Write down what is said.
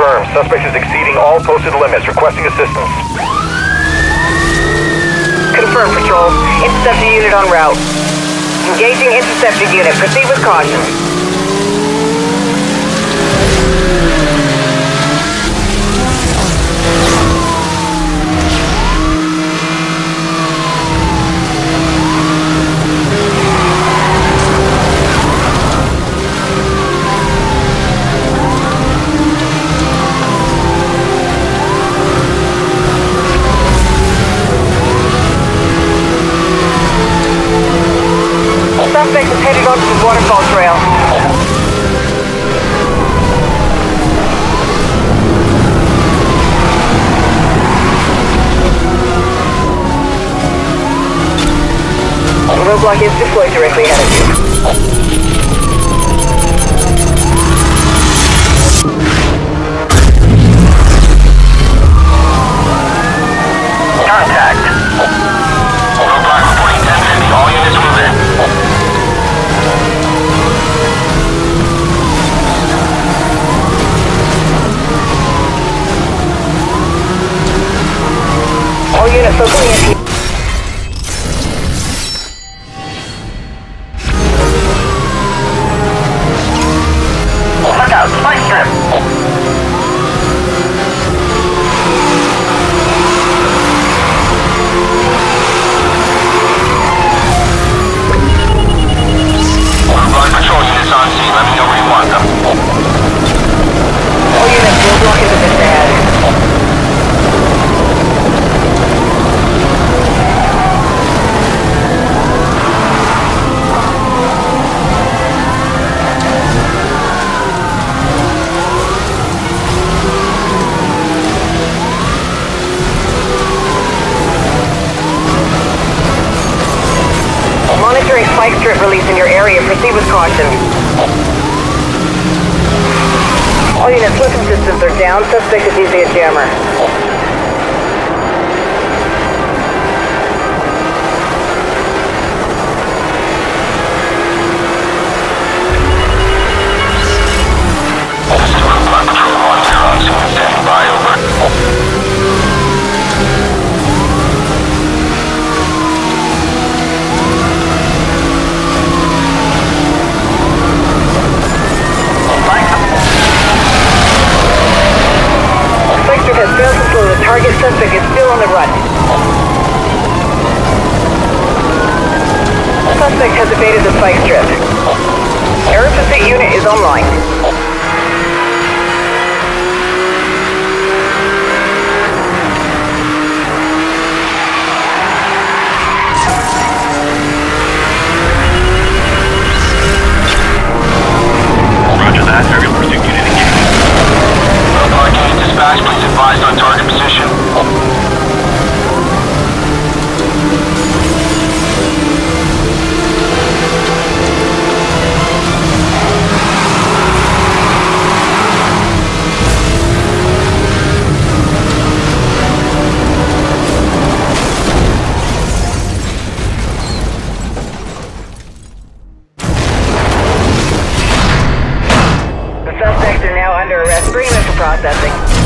confirmed. Suspect is exceeding all posted limits. Requesting assistance. Confirmed, Patrol. Interceptor unit en route. Engaging interceptor unit. Proceed with caution. Suspect is headed onto the waterfall trail. Roadblock is deployed directly ahead of you. Area. Proceed with caution. All units, weapon systems are down. Suspect is using a jammer. Evaded the spike strip. Air unit is online. processing.